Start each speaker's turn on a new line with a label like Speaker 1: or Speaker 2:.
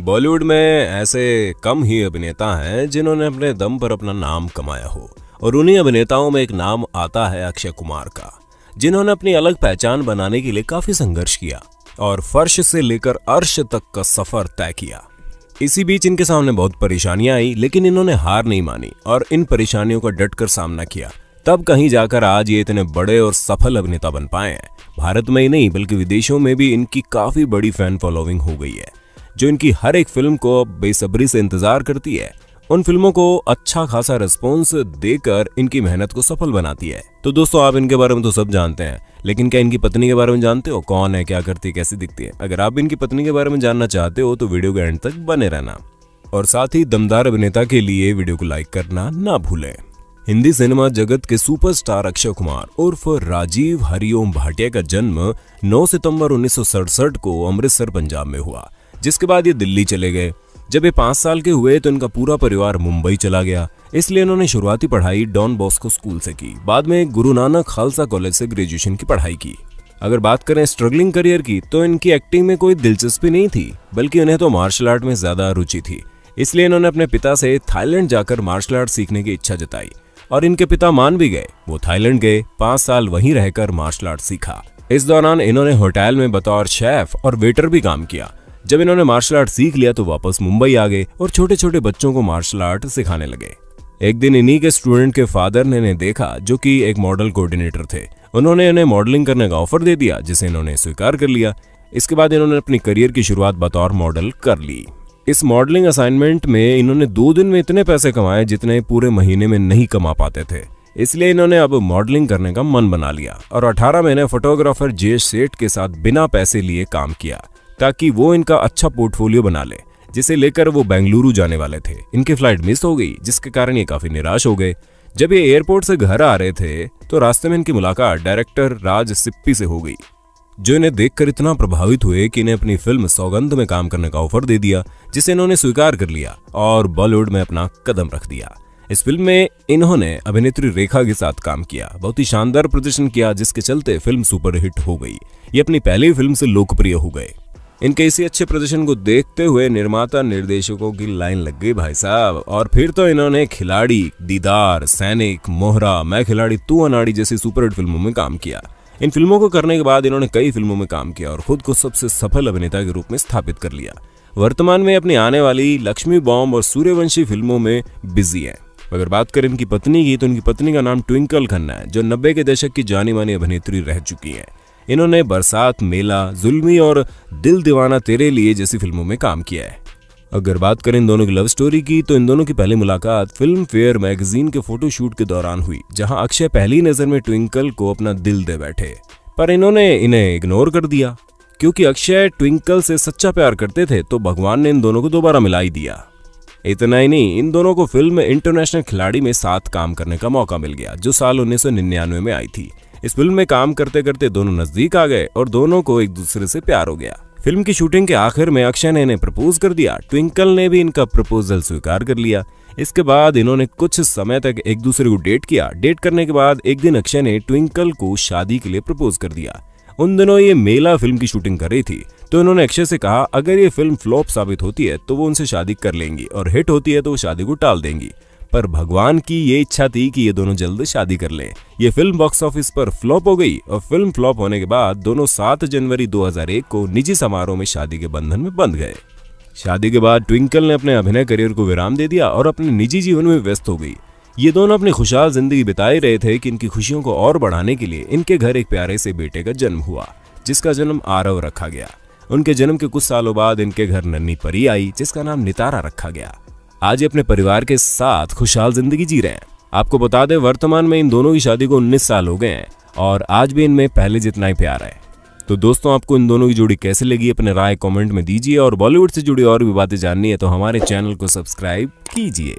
Speaker 1: बॉलीवुड में ऐसे कम ही अभिनेता हैं जिन्होंने अपने दम पर अपना नाम कमाया हो, और उन्हीं अभिनेताओं में एक नाम आता है अक्षय कुमार का, जिन्होंने अपनी अलग पहचान बनाने के लिए काफ़ी संघर्ष किया, और फर्श से लेकर अर्श तक का सफ़र तय किया। इसी बीच इनके सामने बहुत परेशानियाँ आई, लेकिन इन्होंने हार नहीं मानी, और इन परेशानियों का डटकर सामना किया। तब कहीं जाकर आज ये इतने बड़े और सफल अभिनेता बन पाए हैं। भारत में ही नहीं, बल्कि विदेशों में भी इनकी काफ़ी बड़ी फ़ैन फॉलोइंग हो गई है। जो इनकी हर एक फ़िल्म को बेसब्री से इंतज़ार करती है। उन फ़िल्मों को अच्छा खासा रिस्पॉन्स देकर इनकी मेहनत को सफल बनाती है। तो दोस्तों, आप इनके बारे में तो सब जानते हैं, लेकिन क्या इनकी पत्नी के बारे में जानते हो? कौन है, क्या करती है, कैसी दिखती है? अगर आप इनकी पत्नी के बारे में जानना चाहते हो तो वीडियो के एंड तक बने रहना। और साथ ही दमदार अभिनेता के लिए वीडियो को लाइक करना ना भूलें। हिंदी सिनेमा जगत के सुपरस्टार अक्षय कुमार उर्फ़ राजीव हरिओम भाटिया का जन्म 9 सितंबर उन्नीस सौ सड़सठ को अमृतसर, पंजाब में हुआ। जिसके बाद ये दिल्ली चले गए। जब ये पाँच साल के हुए तो इनका पूरा परिवार मुंबई चला गया। इसलिए इन्होंने शुरुआती पढ़ाई डॉन बॉस्को स्कूल से की। बाद में गुरु नानक खालसा कॉलेज से ग्रेजुएशन की पढ़ाई की। अगर बात करें स्ट्रगलिंग करियर की तो इनकी एक्टिंग में कोई दिलचस्पी नहीं थी, बल्कि उन्हें तो मार्शल आर्ट में ज़्यादा रुचि थी। इसलिए इन्होंने अपने पिता से थाईलैंड जाकर मार्शल आर्ट सीखने की इच्छा जताई। और इनके पिता मान भी गए। वो थाईलैंड गए, पाँच साल वहीं रहकर मार्शल आर्ट सीखा। इस दौरान इन्होंने होटल में बतौर शेफ और वेटर भी काम किया। जब इन्होंने मार्शल आर्ट सीख लिया तो वापस मुंबई आ गए और छोटे छोटे बच्चों को मार्शल आर्ट सिखाने लगे। एक दिन इन्हीं के स्टूडेंट के फादर ने इन्हें देखा जो कि एक मॉडल कोऑर्डिनेटर थे। उन्होंने इन्हें मॉडलिंग करने का ऑफ़र दे दिया, जिसे इन्होंने स्वीकार कर लिया। इसके बाद इन्होंने अपनी करियर की शुरुआत बतौर मॉडल कर ली। इस मॉडलिंग असाइनमेंट में इन्होंने दो दिन में इतने पैसे कमाए जितने पूरे महीने में नहीं कमा पाते थे। इसलिए इन्होंने अब मॉडलिंग करने का मन बना लिया और 18 महीने फोटोग्राफर जे सेठ के साथ बिना पैसे लिए काम किया। ताकि वो इनका अच्छा पोर्टफोलियो बना ले, जिसे लेकर वो बेंगलुरु जाने वाले थे। इनकी फ़्लाइट मिस हो गई, जिसके कारण ये काफ़ी निराश हो गए। जब ये एयरपोर्ट से घर आ रहे थे तो रास्ते में इनकी मुलाकात डायरेक्टर राज सिप्पी से हो गई, जो इन्हें देखकर इतना प्रभावित हुए कि इन्हें अपनी फ़िल्म सौगंध में काम करने का ऑफ़र दे दिया, जिसे इन्होंने स्वीकार कर लिया और बॉलीवुड में अपना कदम रख दिया। इस फ़िल्म में इन्होंने अभिनेत्री रेखा के साथ काम किया, बहुत ही शानदार प्रदर्शन किया, जिसके चलते फ़िल्म सुपरहिट हो गई। ये अपनी पहली फ़िल्म से लोकप्रिय हो गए। इनके इसी अच्छे प्रदर्शन को देखते हुए निर्माता निर्देशकों की लाइन लग गई भाई साहब। और फिर तो इन्होंने खिलाड़ी, दीदार, सैनिक, मोहरा, मैं खिलाड़ी तू अनाड़ी जैसी सुपरहिट फ़िल्मों में काम किया। इन फ़िल्मों को करने के बाद इन्होंने कई फ़िल्मों में काम किया और खुद को सबसे सफल अभिनेता के रूप में स्थापित कर लिया। वर्तमान में अपनी आने वाली लक्ष्मी बॉम्ब और सूर्यवंशी फ़िल्मों में बिज़ी है। अगर बात करें इनकी पत्नी की तो इनकी पत्नी का नाम ट्विंकल खन्ना है, जो नब्बे के दशक की जानी मानी अभिनेत्री रह चुकी है। इन्होंने बरसात, मेला, जुल्मी और दिल दीवाना तेरे लिए जैसी फ़िल्मों में काम किया है। अगर बात करें इन दोनों की लव स्टोरी की तो इन दोनों की पहली मुलाकात फ़िल्म फेयर मैगजीन के फोटोशूट के दौरान हुई, जहाँ अक्षय पहली नज़र में ट्विंकल को अपना दिल दे बैठे। पर इन्होंने इन्हें इग्नोर कर दिया। क्योंकि अक्षय ट्विंकल से सच्चा प्यार करते थे तो भगवान ने इन दोनों को दोबारा मिला ही दिया। इतना ही नहीं, इन दोनों को फ़िल्म इंटरनेशनल खिलाड़ी में साथ काम करने का मौका मिल गया, जो साल उन्नीस सौ निन्यानवे में आई थी। इस फ़िल्म में काम करते करते दोनों नज़दीक आ गए और दोनों को एक दूसरे से प्यार हो गया। फ़िल्म की शूटिंग के आखिर में अक्षय ने इन्हें प्रपोज कर दिया। ट्विंकल ने भी इनका प्रपोजल स्वीकार कर लिया। इसके बाद इन्होंने कुछ समय तक एक दूसरे को डेट किया। डेट करने के बाद एक दिन अक्षय ने ट्विंकल को शादी के लिए प्रपोज कर दिया। उन दिनों ये मेला फ़िल्म की शूटिंग कर रही थी। तो इन्होंने अक्षय से कहा, अगर ये फ़िल्म फ्लॉप साबित होती है तो वो उनसे शादी कर लेंगी और हिट होती है तो वो शादी को टाल देंगी। पर भगवान की ये इच्छा थी कि ये दोनों जल्द शादी कर लें। ये फ़िल्म बॉक्स ऑफ़िस पर फ्लॉप हो गई और फ़िल्म फ्लॉप होने के बाद दोनों 7 जनवरी 2001 को निजी समारोह में शादी के बंधन में बंध गए। शादी के बाद ट्विंकल ने अपने अभिनय करियर को विराम दे दिया और अपने निजी जीवन में व्यस्त हो गई। ये दोनों अपनी खुशहाल ज़िंदगी बिता रहे थे कि इनकी खुशियों को और बढ़ाने के लिए इनके घर एक प्यारे से बेटे का जन्म हुआ, जिसका जन्म आरव रखा गया। उनके जन्म के कुछ सालों बाद इनके घर नन्नी परी आई, जिसका नाम नितारा रखा गया। आज ये अपने परिवार के साथ खुशहाल ज़िंदगी जी रहे हैं। आपको बता दें, वर्तमान में इन दोनों की शादी को 19 साल हो गए हैं और आज भी इनमें पहले जितना ही प्यार है। तो दोस्तों, आपको इन दोनों की जोड़ी कैसे लगी, अपने राय कमेंट में दीजिए और बॉलीवुड से जुड़ी और भी बातें जाननी है तो हमारे चैनल को सब्सक्राइब कीजिए।